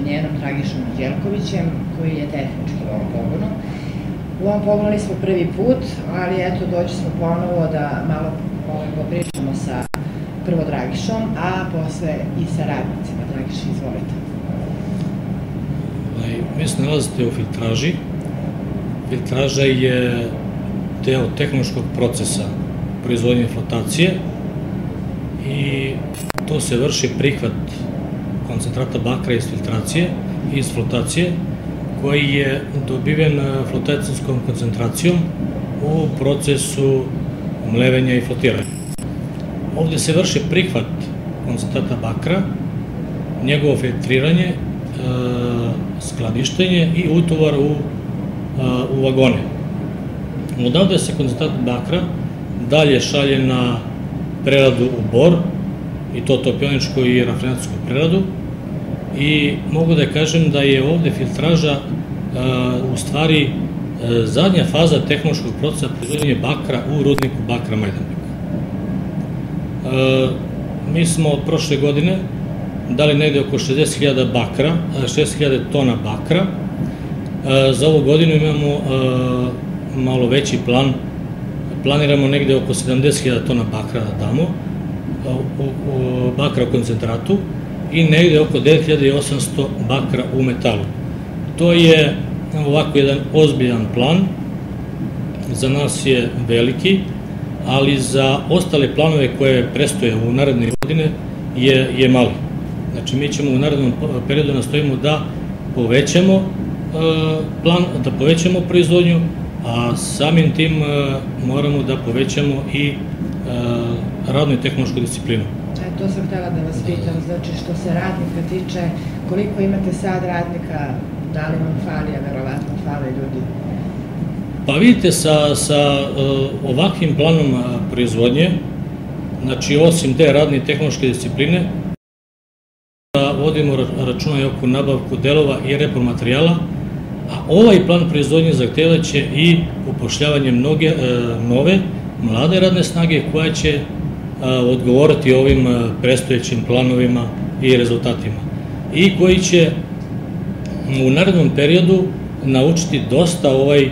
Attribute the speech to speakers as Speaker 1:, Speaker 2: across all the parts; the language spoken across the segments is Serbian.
Speaker 1: inženjerom Dragišom Đelkovićem, koji je tehnički u ovom pogonu. U ovom pogonu nismo prvi put, ali eto, doći smo ponovo da malo ovaj, popričamo sa prvo Dragišom, a posle i sa radnicima. Dragiš, izvolite.
Speaker 2: Ovaj, vi se nalazite u filtraži. Filtraža je deo tehnološkog procesa proizvodnje flotacije i to se vrši prihvat koncentrata bakra iz filtracije, iz flotacije, koji je dobiven e, flotacijskom koncentracijom u procesu mlevenja i flotiranja. Ovde se vrši prihvat koncentrata bakra, njegovo filtriranje, e, skladištenje i utovar u, e, u vagone. Odavde se koncentrat bakra dalje šalje na preradu u bor, i to topioničku i rafinacijsku preradu, i mogu da kažem da je ovde filtraža u stvari zadnja faza tehnološkog procesa proizvodnje bakra u rudniku bakra Majdanbek. Mi smo prošle godine dali negde oko 60.000 bakra, 60.000 tona bakra. Za ovu godinu imamo malo veći plan, planiramo negde oko 70.000 tona bakra da damo, bakra u koncentratu i negde oko 9800 bakra u metalu. To je ovako jedan ozbiljan plan, za nas je veliki, ali za ostale planove koje prestoje u naredne godine je, je mali. Znači mi ćemo u narednom periodu nastojimo da povećamo e, plan, da povećamo proizvodnju, a samim tim e, moramo da povećamo i e, radnu i tehnološku disciplinu.
Speaker 1: E, to sam htela da vas pitam, znači što se radnika tiče, koliko imate sad radnika, da li vam fali, a verovatno fale ljudi?
Speaker 2: Pa vidite, sa, sa uh, ovakvim planom proizvodnje, znači osim te radne i tehnološke discipline, da vodimo računa i oko nabavku delova i repromaterijala, a ovaj plan proizvodnje zahtevaće i upošljavanje mnoge uh, nove, mlade radne snage koja će odgovoriti ovim prestojećim planovima i rezultatima i koji će u narednom periodu naučiti dosta ovaj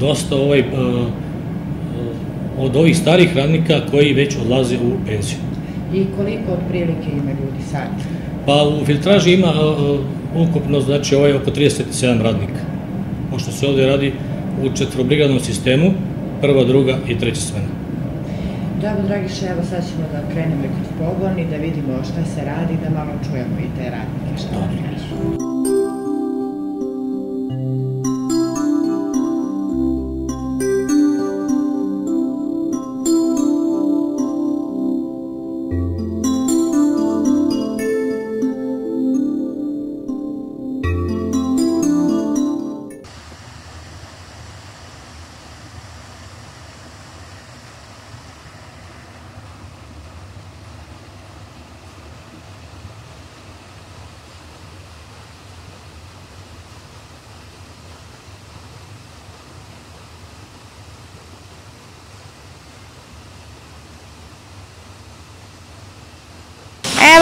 Speaker 2: dosta ovaj od ovih starih radnika koji već odlaze u penziju.
Speaker 1: I koliko otprilike ima ljudi sad?
Speaker 2: Pa u filtraži ima ukupno, znači ovaj oko 37 radnika. Pošto se ovde radi u četvrobrigadnom sistemu, prva, druga i treća smena.
Speaker 1: Dobro, Dragiše, evo sad ćemo da krenemo kroz pogon i da vidimo šta se radi, da malo čujemo i te radnike šta kažu.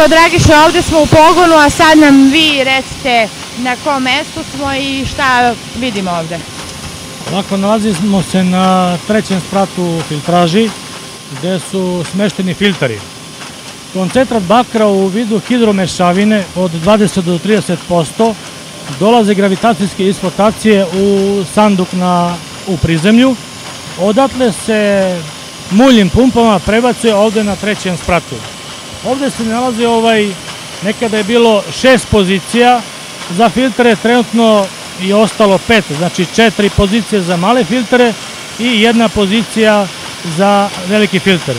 Speaker 1: Evo, Dragiše, ovde smo u pogonu, a sad nam vi recite na kom mestu smo i šta vidimo ovde.
Speaker 2: Ovako, nalazimo se na trećem spratu filtraži, gde su smešteni filteri. Koncentrat bakra u vidu hidromešavine od 20 do 30% dolaze gravitacijske ispotacije u sanduk na, u prizemlju. Odatle se muljim pumpama prebacuje ovde na trećem spratu. Ovde se nalazi ovaj, nekada je bilo šest pozicija za filtre, trenutno je ostalo pet, znači četiri pozicije za male filtre i jedna pozicija za veliki filter.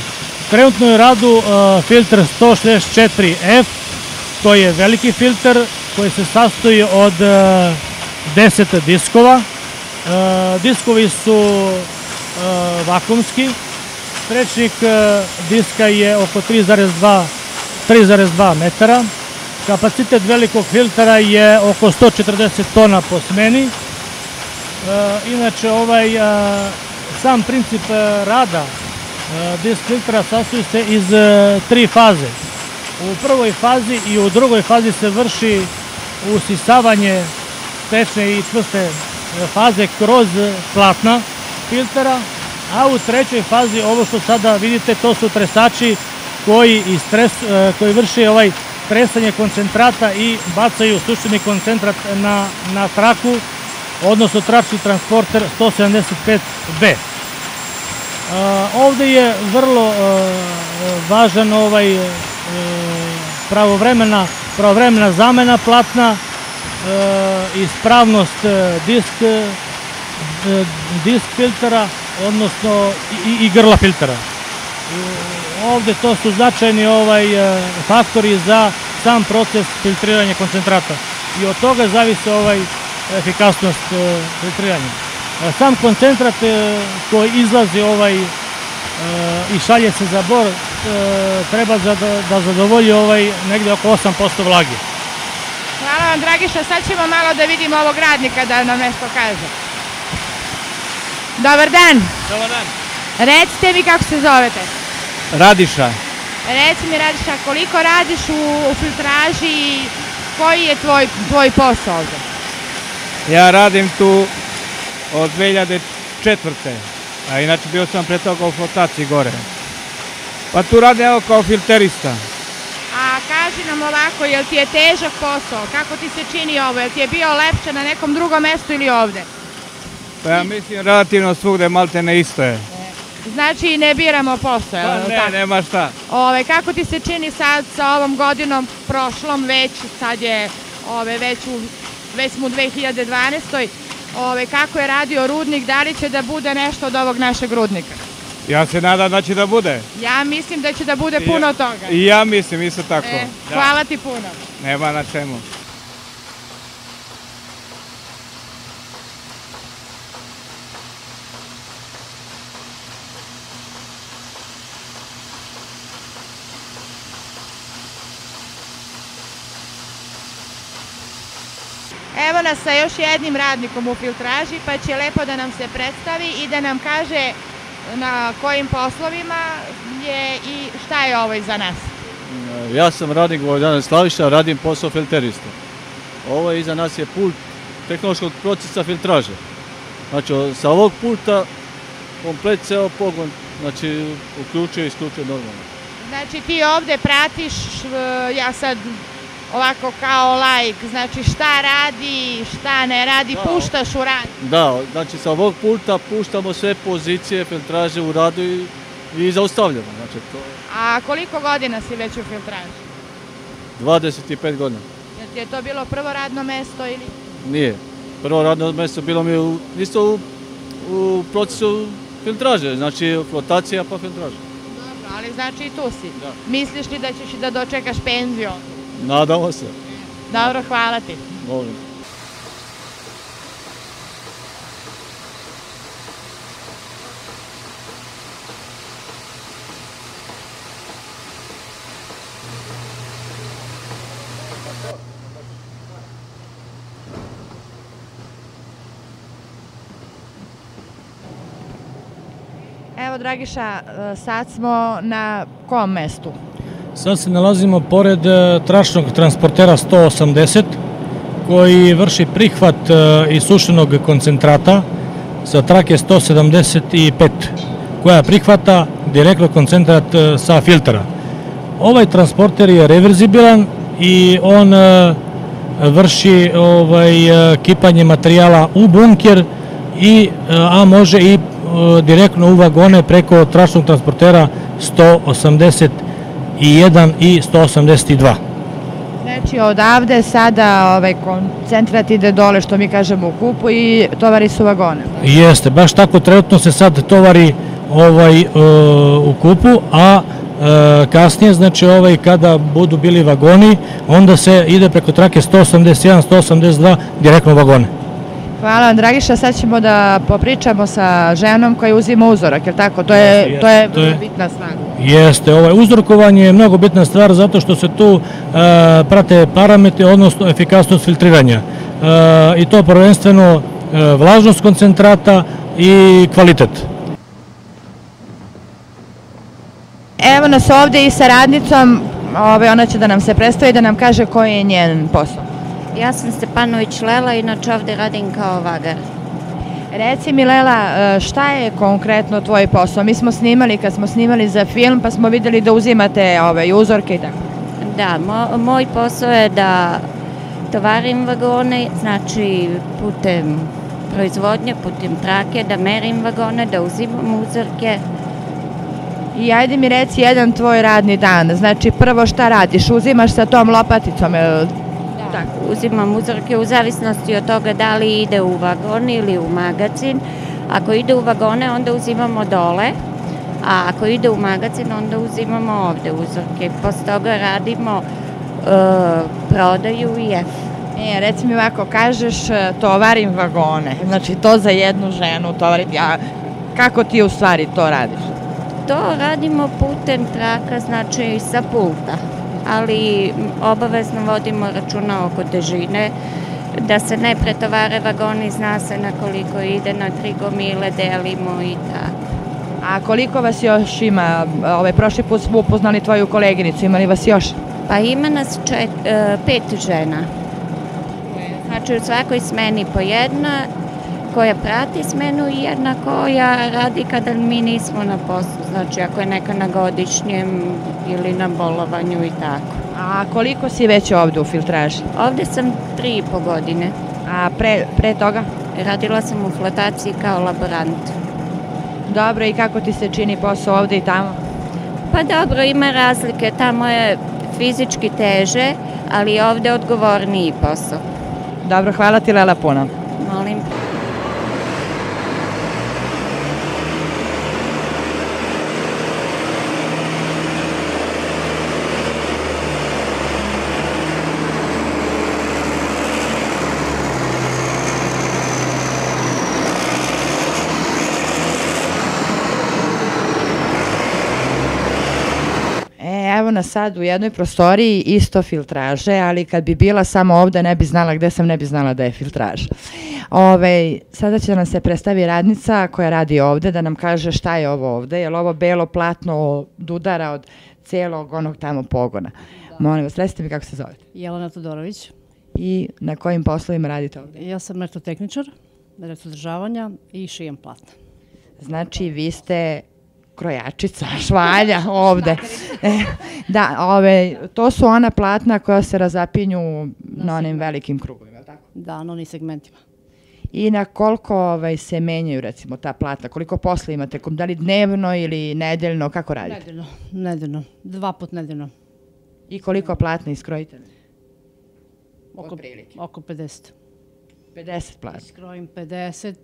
Speaker 2: Trenutno je radu uh, filtr 164F, to je veliki filter koji se sastoji od uh, 10 diskova. Uh, diskovi su vakumski, Prečnik uh, diska je oko 3,2 3,2 metara. Kapacitet velikog filtera je oko 140 tona po smeni. E, inače, ovaj, sam princip rada disk filtra sastoji se iz e, tri faze. U prvoj fazi i u drugoj fazi se vrši usisavanje tečne i čvrste e, faze kroz platna filtera, a u trećoj fazi ovo što sada vidite to su tresači koji, istres, e, koji vrši ovaj tresanje koncentrata i bacaju suštini koncentrat na, na traku, odnosno tračni transporter 175B. Ovde je vrlo važan ovaj pravovremena, pravovremena zamena platna, ispravnost disk, disk filtera, odnosno i, i grla filtera. Ovde to su značajni ovaj faktori za sam proces filtriranja koncentrata i od toga zavise ovaj efikasnost filtriranja. Sam koncentrat koji izlazi ovaj i šalje se za bor treba da, da zadovolji ovaj negde oko 8% vlage.
Speaker 1: Hvala vam Dragiša, sad ćemo malo da vidimo ovog radnika da nam nešto kaže. Dobar dan.
Speaker 3: Dobar dan.
Speaker 1: Recite mi kako se zovete?
Speaker 3: Radiša.
Speaker 1: Reci mi Radiša, koliko radiš u, u filtraži i koji je tvoj, tvoj posao ovde?
Speaker 3: Ja radim tu od 2004. A inače bio sam pre toga u flotaciji gore. Pa tu radim evo kao filterista.
Speaker 1: A kaži nam ovako, jel ti je težak posao? Kako ti se čini ovo? Jel ti je bio lepše na nekom drugom mestu ili ovde?
Speaker 3: Pa ja mislim relativno svugde malte ne isto je.
Speaker 1: Znači ne biramo posao,
Speaker 3: Pa
Speaker 1: jel
Speaker 3: ne,
Speaker 1: tako?
Speaker 3: nema šta.
Speaker 1: Ove, kako ti se čini sad sa ovom godinom prošlom već, sad je ove, već, u, već smo u 2012. Ove, kako je radio rudnik, da li će da bude nešto od ovog našeg rudnika?
Speaker 3: Ja se nadam da će da bude.
Speaker 1: Ja mislim da će da bude puno toga.
Speaker 3: I ja mislim isto tako.
Speaker 1: E,
Speaker 3: Da.
Speaker 1: hvala ti puno.
Speaker 3: Nema na čemu.
Speaker 1: Evo nas sa još jednim radnikom u filtraži, pa će lepo da nam se predstavi i da nam kaže na kojim poslovima je i šta je ovo iza nas.
Speaker 4: Ja sam radnik Vojvodana Slaviša, radim posao filterista. Ovo iza nas je pult tehnološkog procesa filtraže. Znači, sa ovog pulta komplet ceo pogon, znači, uključuje i isključuje normalno.
Speaker 1: Znači ti ovde pratiš, e, ja sad ovako kao lajk, znači šta radi, šta ne radi,
Speaker 4: Da.
Speaker 1: puštaš u rad.
Speaker 4: Da, znači sa ovog pulta puštamo sve pozicije filtraže u radu i, i zaustavljamo. Znači, to
Speaker 1: A koliko godina si već u filtraži?
Speaker 4: je 25 godina.
Speaker 1: Jel ti je to bilo prvo radno mesto ili?
Speaker 4: Nije. Prvo radno mesto bilo mi u, isto u, u procesu filtraže, znači flotacija pa filtraža.
Speaker 1: Dobro, ali znači i tu si.
Speaker 4: Da.
Speaker 1: Misliš li da ćeš da dočekaš penziju?
Speaker 4: Nadamo se.
Speaker 1: Dobro, hvala ti.
Speaker 4: Molim.
Speaker 1: Evo, Dragiša, e, sad smo na kom mestu?
Speaker 2: Sad se nalazimo pored e, tračnog transportera 180 koji vrši prihvat e, isušenog koncentrata sa trake 175 koja prihvata direktno koncentrat e, sa filtera. Ovaj transporter je reverzibilan i on vrši ovaj, kipanje materijala u bunker a može i direktno u vagone preko tračnog transportera 181 i 182.
Speaker 1: Znači, odavde sada ovaj koncentrat ide dole, što mi kažemo, u kupu i tovari su vagone.
Speaker 2: Jeste, baš tako trenutno se sad tovari ovaj e, u kupu, a e, kasnije, znači ovaj kada budu bili vagoni, onda se ide preko trake 181, 182 direktno u vagone.
Speaker 1: Hvala vam, Dragiša. Sad ćemo da popričamo sa ženom koja uzima uzorak, je li tako? To je,
Speaker 2: Jeste,
Speaker 1: to je
Speaker 2: to je-
Speaker 1: bitna stvar.
Speaker 2: Jeste, ovaj uzorkovanje je mnogo bitna stvar zato što se tu e, prate parametri, odnosno efikasnost filtriranja. E, I to prvenstveno e, vlažnost koncentrata i kvalitet.
Speaker 1: evo nas ovde i sa radnicom, ove, ona će da nam se predstavi da nam kaže koji je njen posao.
Speaker 5: Ja sam Stepanović Lela, inače ovde radim kao vagar.
Speaker 1: Reci mi Lela, e, šta je konkretno tvoj posao? Mi smo snimali, kad smo snimali za film, pa smo videli da uzimate ove, uzorke i tako.
Speaker 5: Da, mo, moj posao je da tovarim vagone, znači putem proizvodnje, putem trake, da merim vagone, da uzimam uzorke.
Speaker 1: I ajde mi reci jedan tvoj radni dan. Znači prvo šta radiš? Uzimaš sa tom lopaticom, jel
Speaker 5: Da. Uzimam uzorke u zavisnosti od toga da li ide u vagon ili u magazin. Ako ide u vagone, onda uzimamo dole, a ako ide u magazin, onda uzimamo ovde uzorke. Posle toga radimo e, prodaju i F.
Speaker 1: E, reci mi ovako, kažeš e, tovarim vagone, znači to za jednu ženu tovarim, a kako ti u stvari to radiš?
Speaker 5: To radimo putem traka, znači sa pulta, ali obavezno vodimo računa oko težine, da se ne pretovare vagoni, zna se na koliko ide, na tri gomile delimo i tako.
Speaker 1: A koliko vas još ima? Ove, prošli put smo upoznali tvoju koleginicu, ima li vas još?
Speaker 5: Pa ima nas čet, e, pet žena. Znači u svakoj smeni po jedna, koja prati smenu i jedna koja radi kada mi nismo na poslu. Znači ako je neka na godišnjem ili na bolovanju i tako.
Speaker 1: A koliko si već ovde u filtraži?
Speaker 5: Ovde sam tri i po godine.
Speaker 1: A pre, pre toga?
Speaker 5: Radila sam u flotaciji kao laborant.
Speaker 1: Dobro, i kako ti se čini posao ovde i tamo?
Speaker 5: Pa dobro, ima razlike. Tamo je fizički teže, ali ovde odgovorniji posao.
Speaker 1: Dobro, hvala ti Lela puno.
Speaker 5: Molim.
Speaker 1: Evo nas sad u jednoj prostoriji isto filtraže, ali kad bi bila samo ovde ne bi znala gde sam, ne bi znala da je filtraž. Ove, sada će da nam se predstavi radnica koja radi ovde, da nam kaže šta je ovo ovde, je li ovo belo platno od udara od celog onog tamo pogona. Molim vas, recite mi kako se zovete
Speaker 6: Jelena Todorović.
Speaker 1: i na kojim poslovima radite ovde.
Speaker 6: Ja sam metrotehničar, održavanja i šijem platna.
Speaker 1: Znači, vi ste krojačica, švalja ovde. E, da, ove, to su ona platna koja se razapinju na onim velikim krugovima, tako?
Speaker 6: Da, na onim segmentima.
Speaker 1: I na koliko ovaj, se menjaju, recimo, ta platna? Koliko posla imate? Da li dnevno ili nedeljno? Kako radite?
Speaker 6: Nedeljno, nedeljno. Dva put nedeljno.
Speaker 1: I koliko platna iskrojite?
Speaker 6: Oko,
Speaker 1: Otprilike.
Speaker 6: oko 50.
Speaker 1: 50 platna.
Speaker 6: Skrojim 50,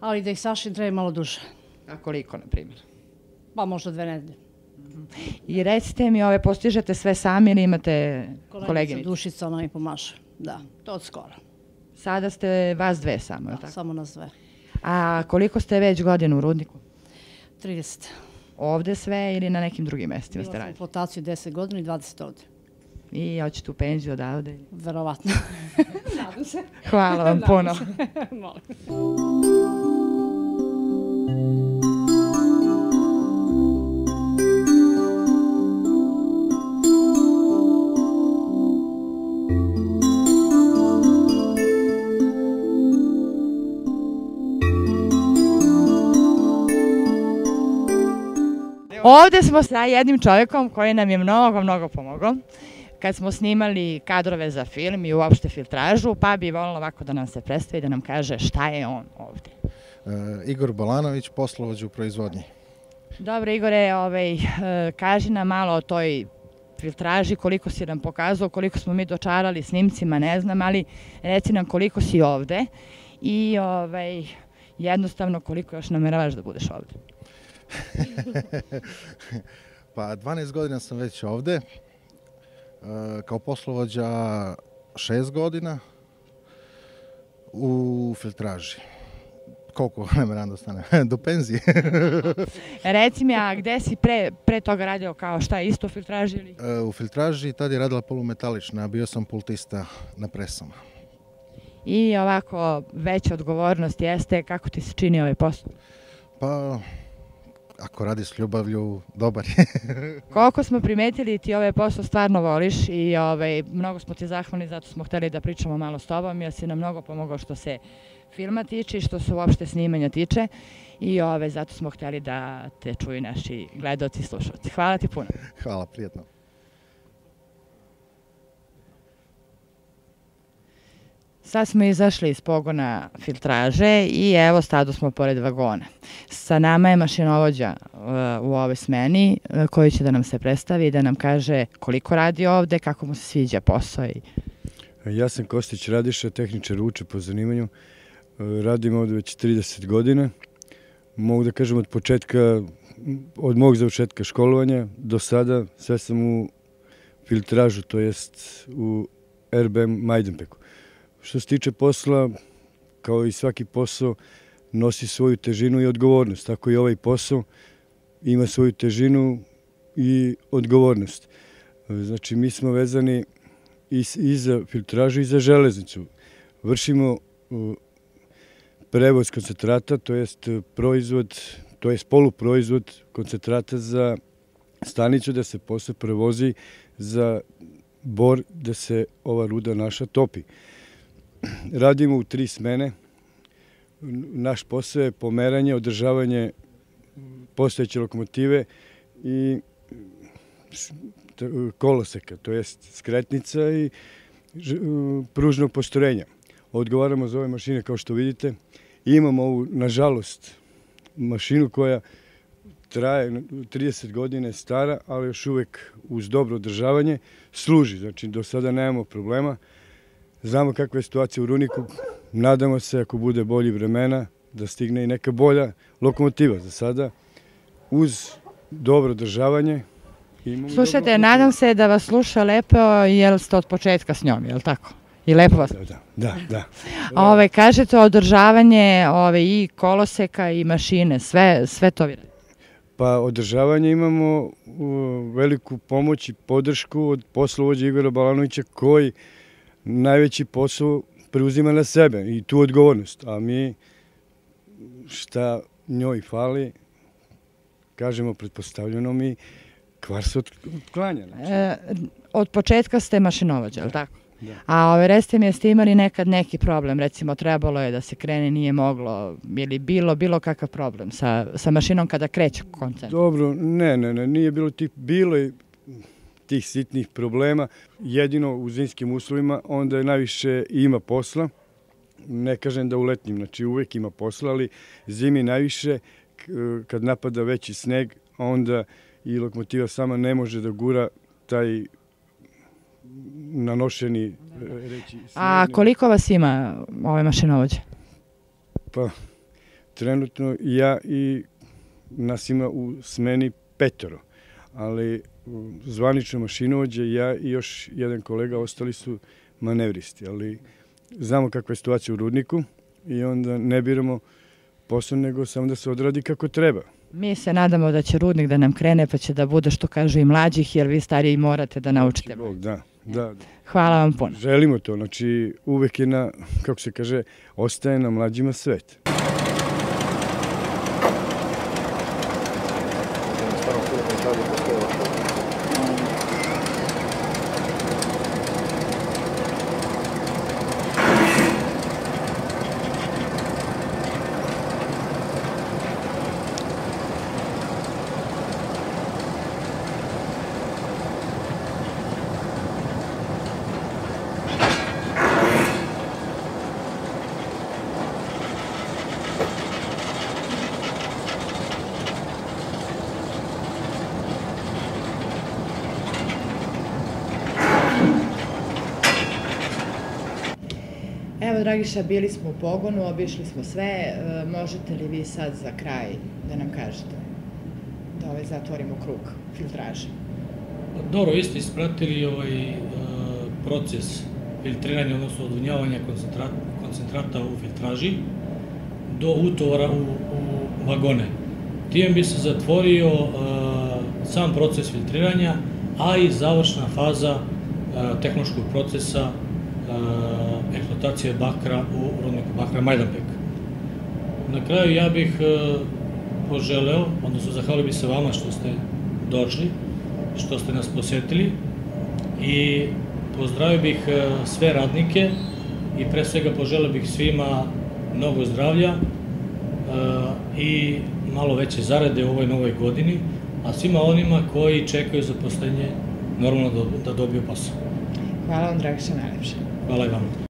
Speaker 6: ali da ih sašim treba malo duže.
Speaker 1: A koliko, na primjer?
Speaker 6: Pa možda dve nedelje.
Speaker 1: I recite mi, ove, postižete sve sami ili imate
Speaker 6: Koleginica
Speaker 1: koleginicu?
Speaker 6: Dušica, ona mi pomaže. Da, to od skora.
Speaker 1: Sada ste vas dve samo, je
Speaker 6: Da,
Speaker 1: tako?
Speaker 6: samo nas dve.
Speaker 1: A koliko ste već godina u rudniku?
Speaker 6: 30.
Speaker 1: Ovde sve ili na nekim drugim mestima
Speaker 6: Bila
Speaker 1: ste
Speaker 6: sam u
Speaker 1: radili?
Speaker 6: flotaciju 10 godina i 20 ovde.
Speaker 1: I hoćete u penziju odavde?
Speaker 6: Verovatno.
Speaker 1: Hvala vam puno.
Speaker 6: Molim.
Speaker 1: Ovde smo sa jednim čovjekom koji nam je mnogo, mnogo pomogao kad smo snimali kadrove za film i uopšte filtražu, pa bi volila ovako da nam se predstavi, da nam kaže šta je on ovde.
Speaker 7: E, Igor Balanović, poslovođa u proizvodnji.
Speaker 1: Dobro, Igore, ovaj, e, kaži nam malo o toj filtraži, koliko si nam pokazao, koliko smo mi dočarali snimcima, ne znam, ali reci nam koliko si ovde i ovaj, jednostavno koliko još nameravaš da budeš ovde.
Speaker 7: Pa 12 godina sam već ovde, e, kao poslovođa 6 godina u filtraži. Koliko nameram da ostane? Do penzije.
Speaker 1: Reci mi, a gde si pre, pre toga radio kao šta, isto u filtraži ili?
Speaker 7: E, u filtraži tad je radila polumetalična, a bio sam pultista na presama.
Speaker 1: I ovako, veća odgovornost jeste kako ti se čini ovaj posao.
Speaker 7: Pa, ako radi s ljubavlju, dobar je.
Speaker 1: Koliko smo primetili ti ovaj posao stvarno voliš i ovaj, mnogo smo ti zahvalni, zato smo hteli da pričamo malo s tobom, jer si nam mnogo pomogao što se filma tiče i što se uopšte snimanja tiče i ove, zato smo hteli da te čuju naši gledoci i slušalci. Hvala ti puno.
Speaker 7: Hvala, prijetno.
Speaker 1: Sad smo izašli iz pogona filtraže i evo stadu smo pored vagona. Sa nama je mašinovođa uh, u ovoj smeni uh, koji će da nam se predstavi i da nam kaže koliko radi ovde, kako mu se sviđa posao. I...
Speaker 8: Ja sam Kostić Radiša, tehničar uče po zanimanju. Uh, radim ovde već 30 godina. Mogu da kažem od početka, od mog završetka školovanja do sada sve sam u filtražu, to jest u RBM Majdanpeku. Što se tiče posla, kao i svaki posao, nosi svoju težinu i odgovornost. Tako i ovaj posao ima svoju težinu i odgovornost. Znači, mi smo vezani i, za filtražu i za železnicu. Vršimo prevoz koncentrata, to jest proizvod, to jest poluproizvod koncentrata za stanicu da se posle prevozi za bor da se ova ruda naša topi radimo u tri smene. Naš posao je pomeranje, održavanje postojeće lokomotive i koloseka, to jest skretnica i pružnog postrojenja. Odgovaramo za ove mašine kao što vidite. Imamo ovu, nažalost, mašinu koja traje 30 godina stara, ali još uvek uz dobro održavanje služi. Znači, do sada nemamo problema. Znamo kakva je situacija u Runiku. Nadamo se, ako bude bolji vremena, da stigne i neka bolja lokomotiva za sada. Uz dobro državanje.
Speaker 1: Slušajte, nadam se da vas sluša lepo, jer ste od početka s njom, je li tako? I lepo vas...
Speaker 8: Da, da, da. da.
Speaker 1: Ove, kažete održavanje ove, i koloseka i mašine, sve, sve to vi
Speaker 8: Pa održavanje imamo veliku pomoć i podršku od poslovođa Igora Balanovića koji najveći posao preuzima na sebe i tu odgovornost. A mi šta njoj fali, kažemo pretpostavljeno mi, kvar se otklanja. Znači. E,
Speaker 1: od početka ste mašinovođa, ali tako? Da. A ove, reste mi, jeste imali nekad neki problem, recimo trebalo je da se krene, nije moglo, ili bilo, bilo kakav problem sa, sa mašinom kada kreće koncert?
Speaker 8: Dobro, ne, ne, ne, nije bilo tih, bilo je tih sitnih problema. Jedino u zimskim uslovima onda je najviše ima posla. Ne kažem da u letnjim, znači uvek ima posla, ali zimi najviše kad napada veći sneg, onda i lokomotiva sama ne može da gura taj nanošeni reći. Sneg.
Speaker 1: A koliko vas ima ove mašinovođe?
Speaker 8: Pa, trenutno ja i nas ima u smeni petoro, ali zvanično mašinovođe, ja i još jedan kolega, ostali su manevristi, ali znamo kakva je situacija u rudniku i onda ne biramo posao, nego samo da se odradi kako treba.
Speaker 1: Mi se nadamo da će rudnik da nam krene, pa će da bude, što kažu, i mlađih, jer vi stariji morate da naučite.
Speaker 8: Bog, da, da, da.
Speaker 1: Hvala vam puno.
Speaker 8: Želimo to, znači uvek je na, kako se kaže, ostaje na mlađima svet.
Speaker 1: Evo, Dragiša, bili smo u pogonu, obišli smo sve. E, možete li vi sad za kraj da nam kažete da ovaj zatvorimo krug filtraže?
Speaker 2: Dobro, vi ste ispratili ovaj e, proces filtriranja, odnosno odvunjavanja koncentrata, koncentrata u filtraži do utovara u, u vagone. Time bi se zatvorio e, sam proces filtriranja, a i završna faza tehnološkog procesa eksploatacije bakra u rudniku bakra Majdanpek. Na kraju ja bih e, poželeo, odnosno zahvalio bih se vama što ste došli, što ste nas posetili i pozdravio bih e, sve radnike i pre svega poželeo bih svima mnogo zdravlja e, i malo veće zarade u ovoj novoj godini, a svima onima koji čekaju zaposlenje normalno da, da dobiju posao.
Speaker 1: Hvala vam, Dragiša, najlepše.
Speaker 2: Hvala i vama.